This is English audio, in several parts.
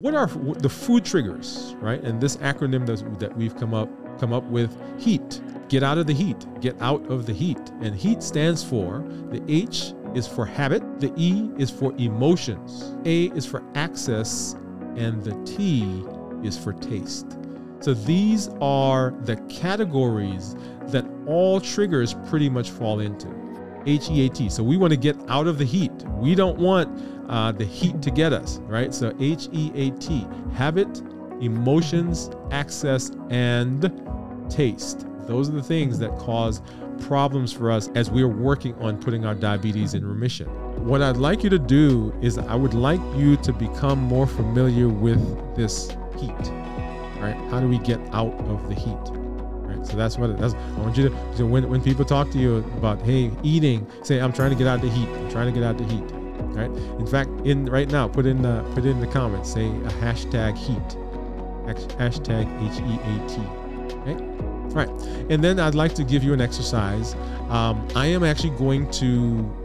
What are the food triggers, right? And this acronym that we've come up come up with heat. Get out of the heat. Get out of the heat. And heat stands for the H is for habit, the E is for emotions, A is for access, and the T is for taste. So these are the categories that all triggers pretty much fall into. H E A T. So we want to get out of the heat. We don't want uh, the heat to get us, right? So H E A T. Habit, emotions, access, and taste. Those are the things that cause problems for us as we're working on putting our diabetes in remission. What I'd like you to do is I would like you to become more familiar with this heat, right? How do we get out of the heat? Right? So that's what it, that's. I want you to so when when people talk to you about hey eating, say I'm trying to get out of the heat. I'm trying to get out of the heat. Right. In fact, in right now, put in the put in the comments. Say a hashtag heat. Hashtag H E A T. Okay. Right. And then I'd like to give you an exercise. Um, I am actually going to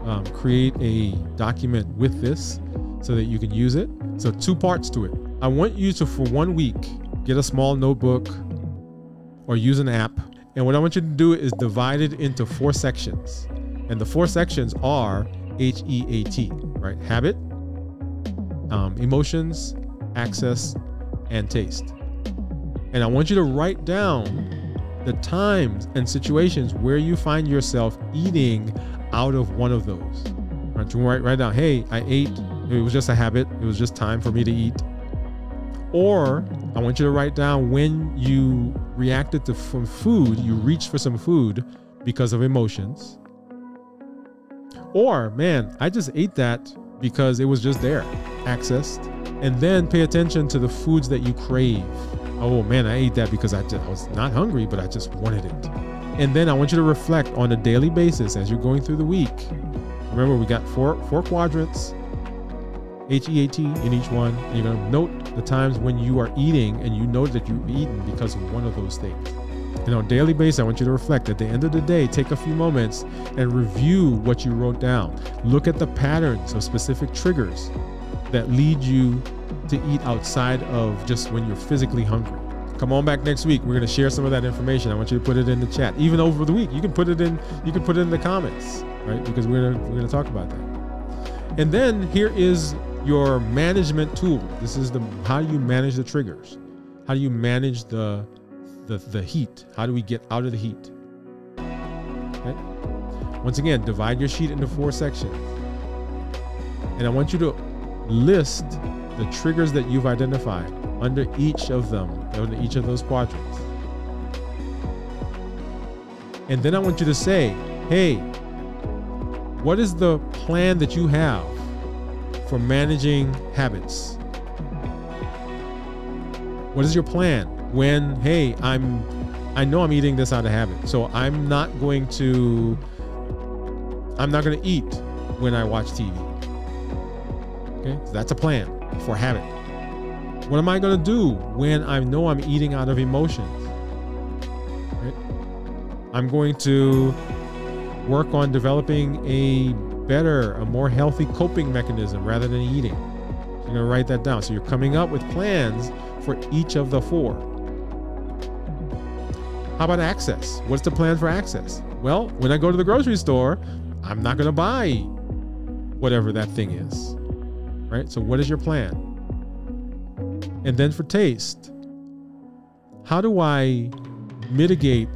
um, create a document with this so that you can use it. So, two parts to it. I want you to, for one week, get a small notebook or use an app. And what I want you to do is divide it into four sections. And the four sections are H E A T, right? Habit, um, emotions, access, and taste. And I want you to write down the times and situations where you find yourself eating out of one of those. Right, you write, write down, hey, I ate, it was just a habit, it was just time for me to eat. Or I want you to write down when you reacted to food, you reached for some food because of emotions. Or, man, I just ate that because it was just there, accessed. And then pay attention to the foods that you crave oh man, I ate that because I, just, I was not hungry, but I just wanted it. And then I want you to reflect on a daily basis as you're going through the week. Remember, we got four four quadrants, H E A T in each one. You're gonna note the times when you are eating and you know that you've eaten because of one of those things. And on a daily basis, I want you to reflect. At the end of the day, take a few moments and review what you wrote down. Look at the patterns of specific triggers that lead you to eat outside of just when you're physically hungry. Come on back next week. We're going to share some of that information. I want you to put it in the chat. Even over the week, you can put it in you can put it in the comments, right? Because we're gonna, we're going to talk about that. And then here is your management tool. This is the how do you manage the triggers? How do you manage the the, the heat? How do we get out of the heat? Okay? Once again, divide your sheet into four sections. And I want you to list the triggers that you've identified under each of them, under each of those quadrants. And then I want you to say, hey, what is the plan that you have for managing habits? What is your plan when, hey, I'm I know I'm eating this out of habit. So I'm not going to I'm not going to eat when I watch TV. Okay? So that's a plan for habit. What am I going to do when I know I'm eating out of emotions? Right? I'm going to work on developing a better, a more healthy coping mechanism rather than eating. You're going to write that down. So you're coming up with plans for each of the four. How about access? What's the plan for access? Well, when I go to the grocery store, I'm not going to buy whatever that thing is right? So, what is your plan? And then for taste, how do I mitigate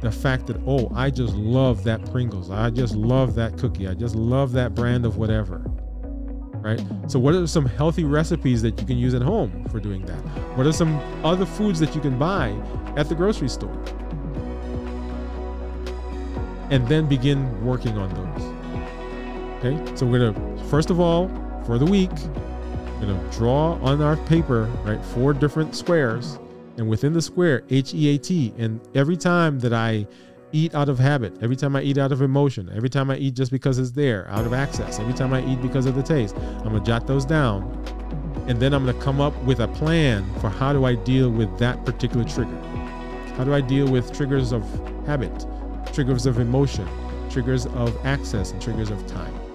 the fact that, oh, I just love that Pringles. I just love that cookie. I just love that brand of whatever. Right? So, what are some healthy recipes that you can use at home for doing that? What are some other foods that you can buy at the grocery store? And then begin working on those. Okay? So, we're to, first of all, for the week. Going to draw on our paper, right, four different squares. And within the square, H E A T. And every time that I eat out of habit, every time I eat out of emotion, every time I eat just because it's there, out of access, every time I eat because of the taste, I'm to jot those down. And then I'm to come up with a plan for how do I deal with that particular trigger. How do I deal with triggers of habit, triggers of emotion, triggers of access, and triggers of time?